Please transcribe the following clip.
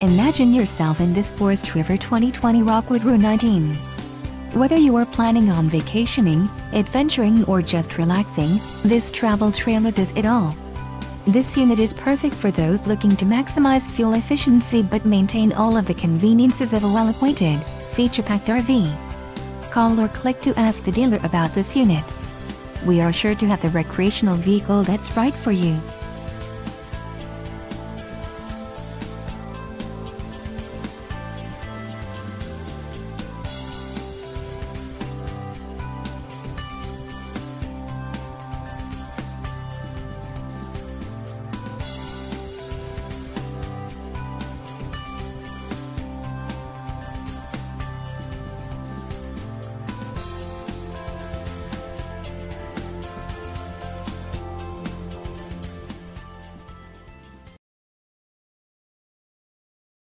Imagine yourself in this Forest River 2020 Rockwood Roo 19. Whether you are planning on vacationing, adventuring or just relaxing, this travel trailer does it all. This unit is perfect for those looking to maximize fuel efficiency but maintain all of the conveniences of a well-appointed, feature-packed RV. Call or click to ask the dealer about this unit. We are sure to have the recreational vehicle that's right for you.